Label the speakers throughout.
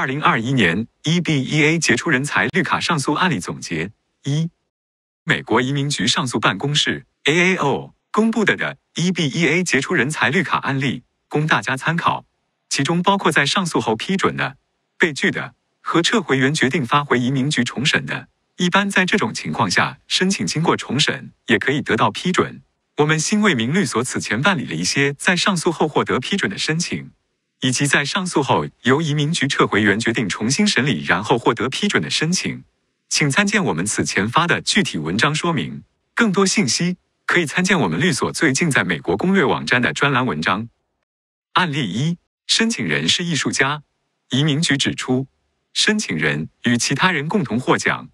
Speaker 1: 二零二一年 EBEA 杰出人才绿卡上诉案例总结一，美国移民局上诉办公室 AAO 公布的的 EBEA 杰出人才绿卡案例供大家参考，其中包括在上诉后批准的、被拒的和撤回原决定发回移民局重审的。一般在这种情况下，申请经过重审也可以得到批准。我们新为民律所此前办理了一些在上诉后获得批准的申请。以及在上诉后由移民局撤回原决定重新审理，然后获得批准的申请，请参见我们此前发的具体文章说明。更多信息可以参见我们律所最近在美国攻略网站的专栏文章。案例一：申请人是艺术家，移民局指出，申请人与其他人共同获奖，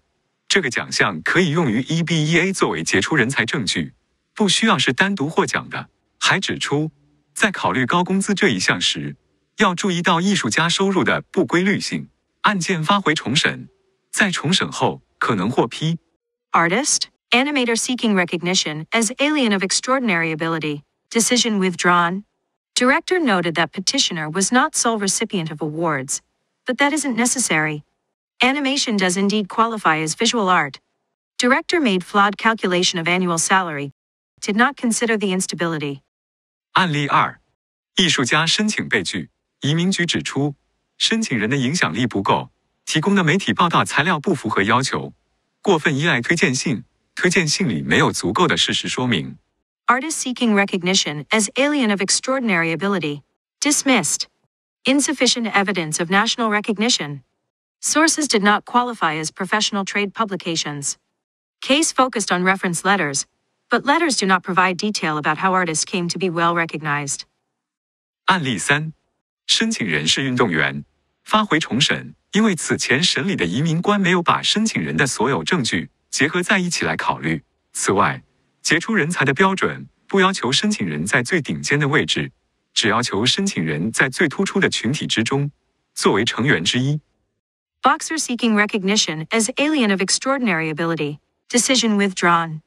Speaker 1: 这个奖项可以用于 EBEA 作为杰出人才证据，不需要是单独获奖的。还指出，在考虑高工资这一项时。要注意到艺术家收入的不规律性。案件发回重审，在重审后可能获批。
Speaker 2: Artist, animator seeking recognition as alien of extraordinary ability. Decision withdrawn. Director noted that petitioner was not sole recipient of awards, but that isn't necessary. Animation does indeed qualify as visual art. Director made flawed calculation of annual salary, did not consider the instability.
Speaker 1: 案例二，艺术家申请被拒。 移民局指出，申请人的影响力不够，提供的媒体报道材料不符合要求，过分依赖推荐信，推荐信里没有足够的事实说明。
Speaker 2: Artist seeking recognition as alien of extraordinary ability. Dismissed. Insufficient evidence of national recognition. Sources did not qualify as professional trade publications. Case focused on reference letters, but letters do not provide detail about how artists came to be well recognized.
Speaker 1: 案例三。 申请人是运动员，发回重审，因为此前审理的移民官没有把申请人的所有证据结合在一起来考虑。此外，杰出人才的标准不要求申请人在最顶尖的位置，只要求申请人在最突出的群体之中作为成员之一。
Speaker 2: Boxer seeking recognition as alien of extraordinary ability. Decision withdrawn.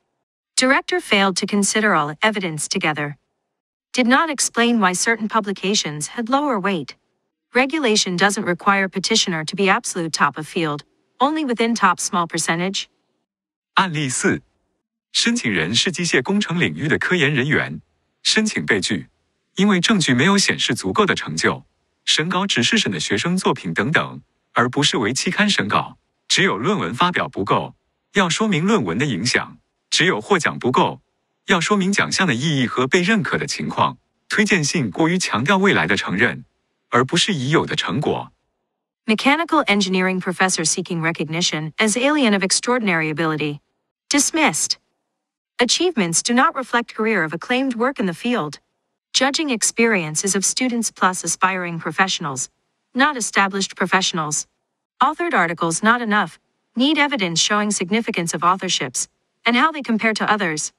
Speaker 2: Director failed to consider all evidence together. Did not explain why certain publications had lower weight. Regulation doesn't require petitioner to be absolute top of field, only within top small percentage.
Speaker 1: 案例四，申请人是机械工程领域的科研人员，申请被拒，因为证据没有显示足够的成就，审稿只是审的学生作品等等，而不是为期刊审稿。只有论文发表不够，要说明论文的影响；只有获奖不够。要说明奖项的意义和被认可的情况，推荐信过于强调未来的承认，而不是已有的成果。
Speaker 2: Mechanical engineering professor seeking recognition as alien of extraordinary ability. Dismissed. Achievements do not reflect career of acclaimed work in the field. Judging experience is of students plus aspiring professionals, not established professionals. Authored articles not enough, need evidence showing significance of authorships, and how they compare to others.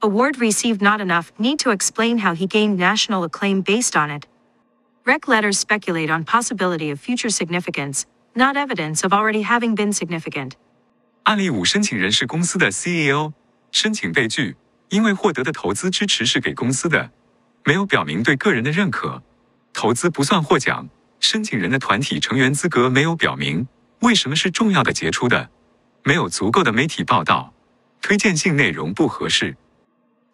Speaker 2: Award received not enough, need to explain how he gained national acclaim based on it. Rec letters speculate on possibility of future significance, not evidence of already having been significant.
Speaker 1: 案例五：申请人是公司的 CEO，申请被拒，因为获得的投资支持是给公司的，没有表明对个人的认可，投资不算获奖。申请人的团体成员资格没有表明为什么是重要的杰出的，没有足够的媒体报道，推荐信内容不合适。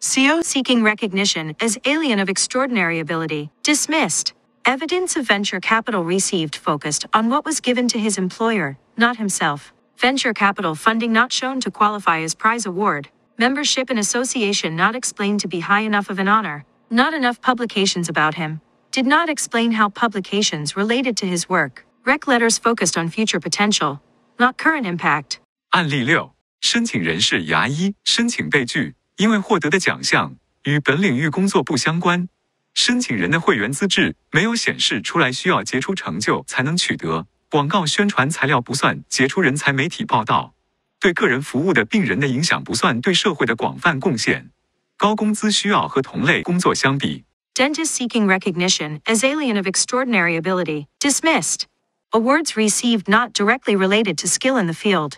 Speaker 2: CO seeking recognition as alien of extraordinary ability, dismissed. Evidence of venture capital received focused on what was given to his employer, not himself. Venture capital funding not shown to qualify as prize award. Membership in association not explained to be high enough of an honor. Not enough publications about him. Did not explain how publications related to his work. Rec letters focused on future potential, not current impact.
Speaker 1: 案例六，申请人是牙医，申请被拒。 因为获得的奖项与本领域工作不相关，申请人的会员资质没有显示出来，需要杰出成就才能取得。广告宣传材料不算杰出人才媒体报道，对个人服务的病人的影响不算对社会的广泛贡献。高工资需要和同类工作相比。
Speaker 2: Dentist seeking recognition as alien of extraordinary ability dismissed. Awards received not directly related to skill in the field.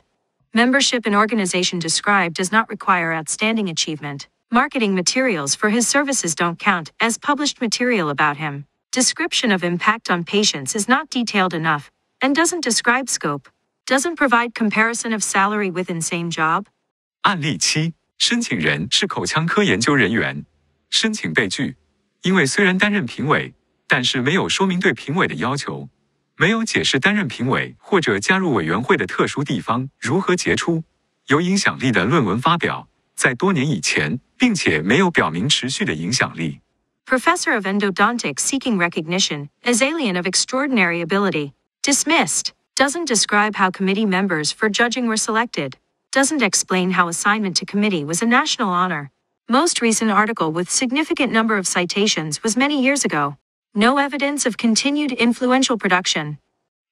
Speaker 2: Membership in organization described does not require outstanding achievement. Marketing materials for his services don't count as published material about him. Description of impact on patients is not detailed enough. and doesn't describe scope, doesn't provide comparison of salary within same job.
Speaker 1: 案例七：申请人是口腔科研究人员，申请被拒，因为虽然担任评委，但是没有说明对评委的要求， 没有解释担任评委或者加入委员会的特殊地方如何杰出、有影响力的论文发表，在多年以前，并且没有表明持续的影响力。
Speaker 2: Professor of Endodontics seeking recognition as alien of extraordinary ability. Dismissed. Doesn't describe how committee members for judging were selected. Doesn't explain how assignment to committee was a national honor. Most recent article with significant number of citations was many years ago. No evidence of continued influential production.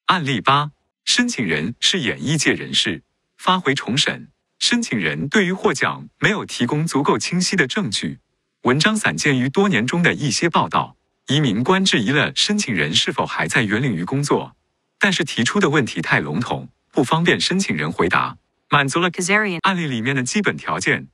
Speaker 1: 案例八：申请人是演艺界人士，发回重审。申请人对于获奖没有提供足够清晰的证据，文章散见于多年中的一些报道。移民官质疑了申请人是否还在原领域工作，但是提出的问题太笼统，不方便申请人回答，满足了
Speaker 2: Kazarian.
Speaker 1: 案例里面的基本条件，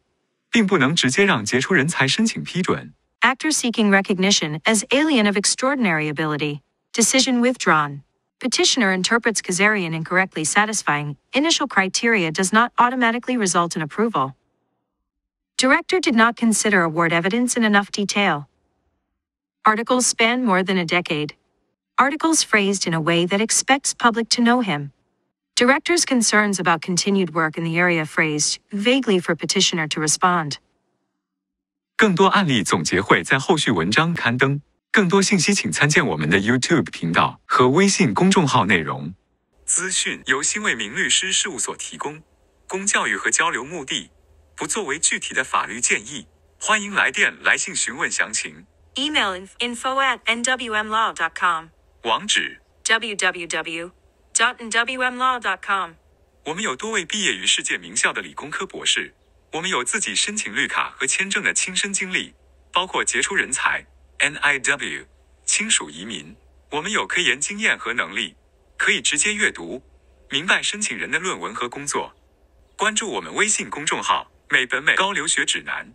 Speaker 1: 并不能直接让杰出人才申请批准。
Speaker 2: Actor seeking recognition as alien of extraordinary ability. Decision withdrawn. Petitioner interprets Kazarian incorrectly satisfying initial criteria does not automatically result in approval. Director did not consider award evidence in enough detail. Articles span more than a decade. Articles phrased in a way that expects public to know him. Director's concerns about continued work in the area phrased vaguely for petitioner to respond.
Speaker 1: 更多案例总结会在后续文章刊登。更多信息请参见我们的 YouTube 频道和微信公众号内容。资讯由新为民律师事务所提供，供教育和交流目的，不作为具体的法律建议。欢迎来电来信询问详情。
Speaker 2: Email info at nwmlaw.com.
Speaker 1: 网址
Speaker 2: ：www.nwmlaw.com.
Speaker 1: 我们有多位毕业于世界名校的理工科博士，我们有自己申请绿卡和签证的亲身经历，包括杰出人才 NIW 亲属移民。我们有科研经验和能力，可以直接阅读，明白申请人的论文和工作。关注我们微信公众号“美本美高留学指南”。